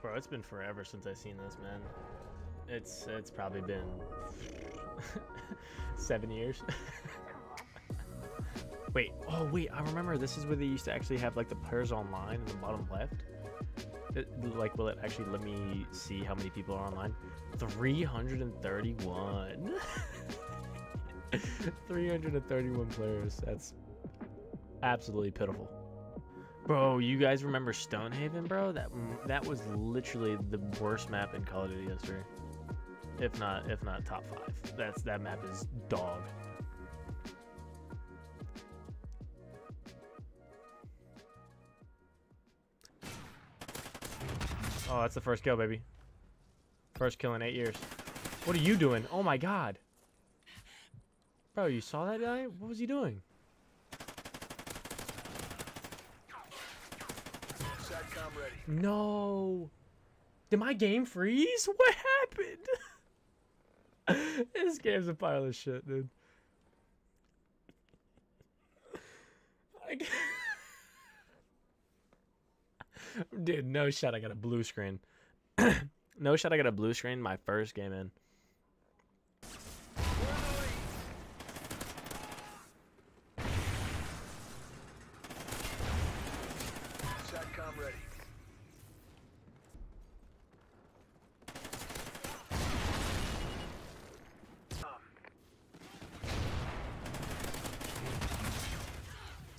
Bro, it's been forever since I've seen this, man. It's it's probably been seven years. wait, oh wait, I remember this is where they used to actually have like the players online in the bottom left. It, like, will it actually let me see how many people are online? 331. 331 players. That's absolutely pitiful. Bro, you guys remember Stonehaven, bro? That that was literally the worst map in Call of Duty history. If not, if not top five. That's that map is dog. Oh, that's the first kill, baby. First kill in eight years. What are you doing? Oh my god. Bro, you saw that guy? What was he doing? No. Did my game freeze? What happened? this game's a pile of shit, dude. dude, no shot. I got a blue screen. no shot. I got a blue screen my first game in.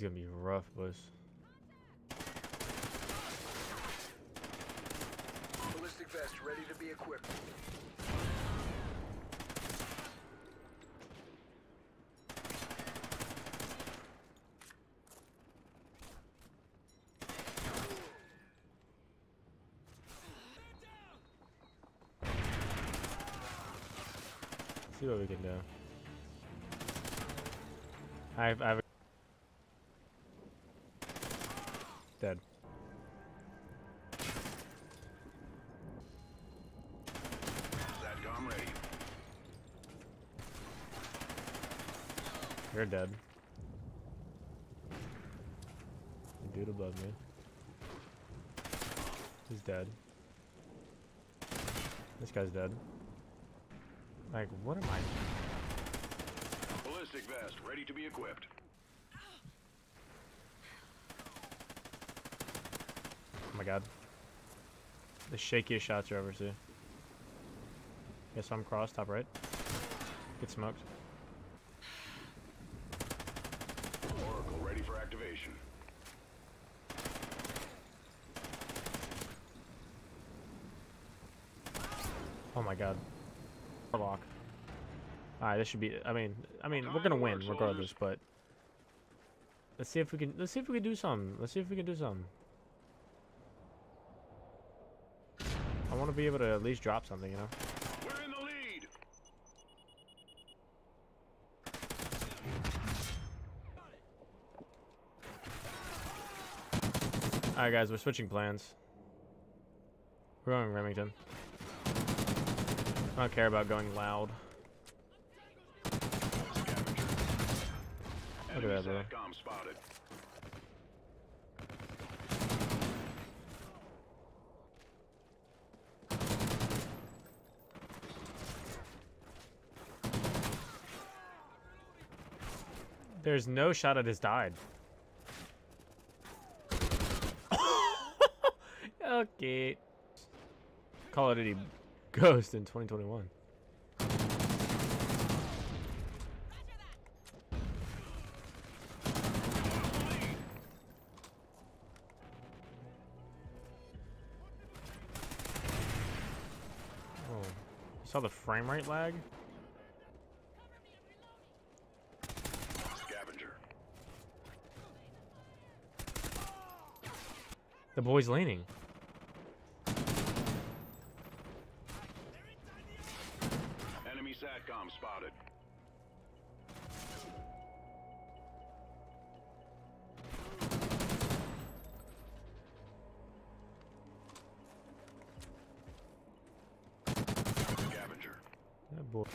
It's gonna be rough, boys. Ballistic vest ready to be equipped. see what we can do. I've, I've dead. SATCOM ready. You're dead. Dude above me. He's dead. This guy's dead. Like, what am I? Ballistic vest ready to be equipped. My god. The shakiest shots you ever see. Guess I'm cross, top right. Get smoked. Oracle ready for activation. Oh my god. Lock. Alright, this should be I mean I mean we're gonna win regardless, but let's see if we can let's see if we can do something. Let's see if we can do something. I wanna be able to at least drop something, you know? We're in the lead. Alright guys, we're switching plans. We're going Remington. I don't care about going loud. Look at that, bro. There's no shot at his died. okay. Call of Duty Ghost in 2021. Oh, saw the frame rate lag? Scavenger. The boy's leaning. Enemy SATCOM spotted. Scavenger. That boy.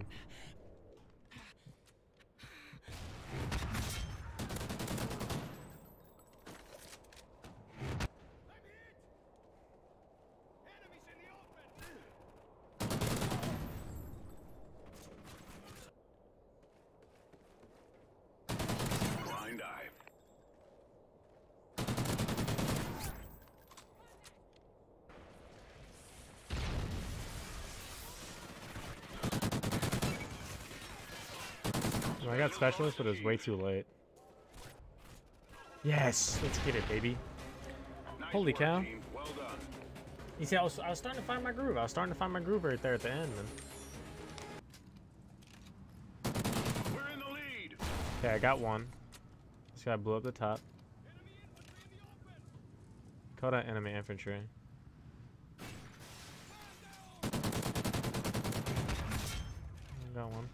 one. I got specialist, but it was way too late. Yes, let's get it, baby. Nice Holy cow. Well. You see, I was, I was starting to find my groove. I was starting to find my groove right there at the end. And... We're in the lead. Okay, I got one. This guy blew up the top. Caught out enemy infantry. Got one.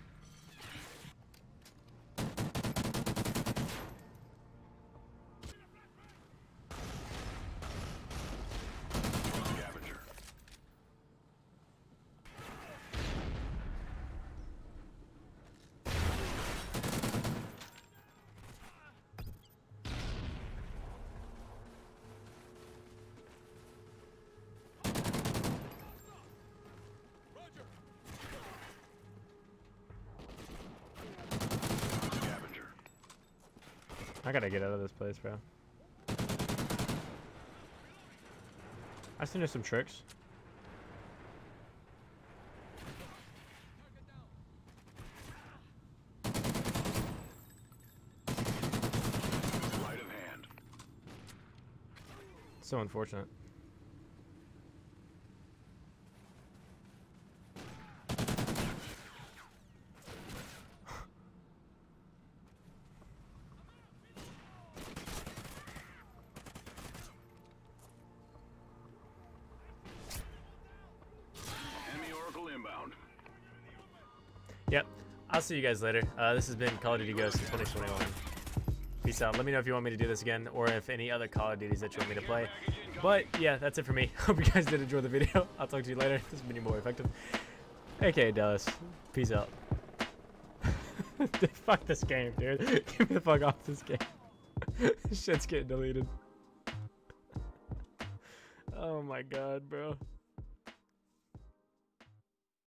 I gotta get out of this place, bro. I still there's some tricks. Sleight of hand. So unfortunate. Enemy Oracle inbound. Yep. I'll see you guys later. Uh, this has been Call of Duty Ghosts in 2021. Peace out. Let me know if you want me to do this again or if any other Call of Duties that you want me to play. But yeah, that's it for me. Hope you guys did enjoy the video. I'll talk to you later. This has been your more effective. AKA Dallas. Peace out. fuck this game, dude. Get me the fuck off this game. Shit's getting deleted. Oh my god, bro.